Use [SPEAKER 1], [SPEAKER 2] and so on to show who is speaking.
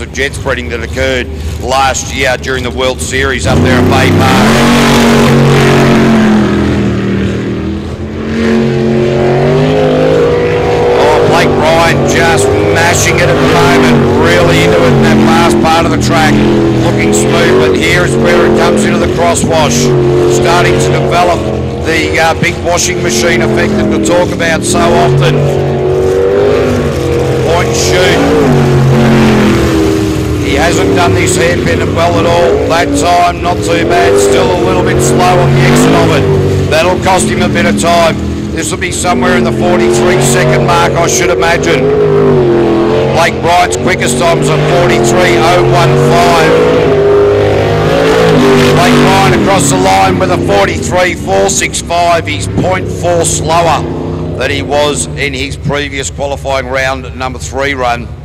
[SPEAKER 1] of jet spreading that occurred last year during the World Series up there at Bay Park. Oh, Blake Ryan just mashing it at the moment, really into it in that last part of the track, looking smooth, but here is where it comes into the crosswash, starting to develop the uh, big washing machine effect that we talk about so often. Hasn't done this hairpin well at all. That time, not too bad. Still a little bit slow on the exit of it. That'll cost him a bit of time. This will be somewhere in the 43 second mark, I should imagine. Blake Ryan's quickest time's at 43.015. Blake Ryan across the line with a 43.465. He's 0.4 slower than he was in his previous qualifying round number three run.